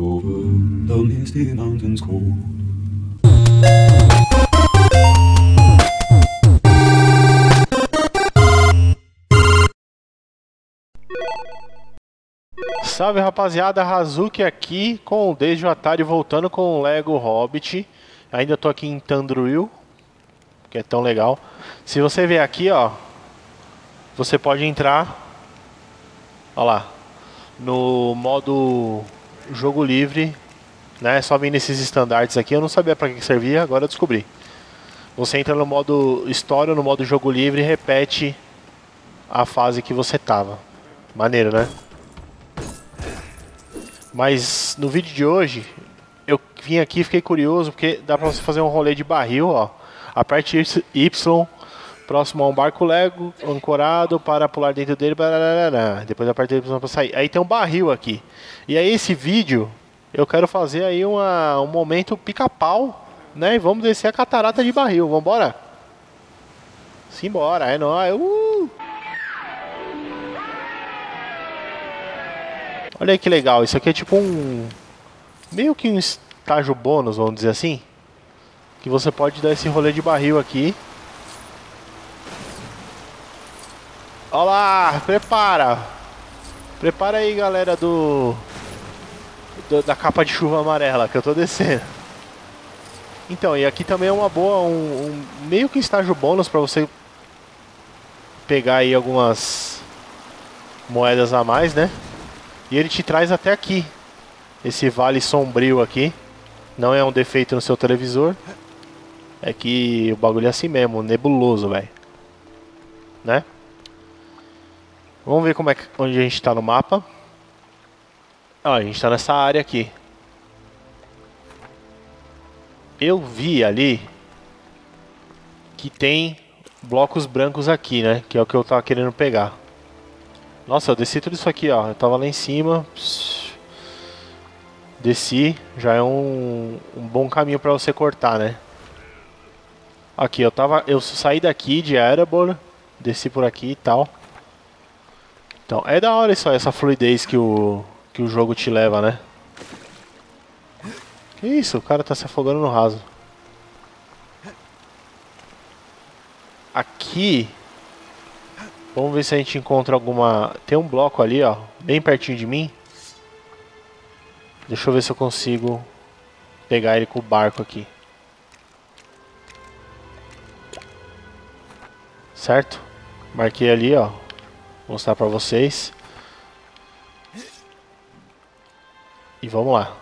over the misty mountains cold. Salve rapaziada, Hazuki aqui com o Desde o Atari voltando com o Lego Hobbit. Ainda tô aqui em Tandruil, que é tão legal. Se você ver aqui, ó, você pode entrar, ó lá, no modo jogo livre, né? Só vir nesses estandartes aqui. Eu não sabia para que servia, agora eu descobri. Você entra no modo história, no modo jogo livre e repete a fase que você tava. Maneiro, né? Mas no vídeo de hoje, eu vim aqui e fiquei curioso, porque dá pra você fazer um rolê de barril, ó. Aperte Y, próximo a um barco Lego, ancorado, para pular dentro dele, depois aperte Y para sair. Aí tem um barril aqui. E aí esse vídeo, eu quero fazer aí uma, um momento pica-pau, né? E vamos descer a catarata de barril, vambora? Simbora, é nóis. Uh! Olha aí que legal, isso aqui é tipo um... Meio que um estágio bônus, vamos dizer assim. Que você pode dar esse rolê de barril aqui. Olha lá, prepara. Prepara aí, galera do... do... Da capa de chuva amarela, que eu tô descendo. Então, e aqui também é uma boa, um, um meio que estágio bônus para você pegar aí algumas moedas a mais, né? E ele te traz até aqui. Esse vale sombrio aqui. Não é um defeito no seu televisor. É que o bagulho é assim mesmo, nebuloso, velho. Né? Vamos ver como é que, onde a gente tá no mapa. Ah, a gente tá nessa área aqui. Eu vi ali que tem blocos brancos aqui, né? Que é o que eu tava querendo pegar. Nossa, eu desci tudo isso aqui, ó. Eu tava lá em cima. Desci. Já é um, um bom caminho pra você cortar, né? Aqui, eu tava... Eu saí daqui de Erebor. Desci por aqui e tal. Então, é da hora isso aí, essa fluidez que o, que o jogo te leva, né? Que isso? O cara tá se afogando no raso. Aqui Vamos ver se a gente encontra alguma... Tem um bloco ali, ó, bem pertinho de mim. Deixa eu ver se eu consigo pegar ele com o barco aqui. Certo? Marquei ali, ó. Mostrar pra vocês. E vamos lá.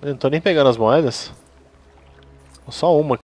Eu não tô nem pegando as moedas. Só uma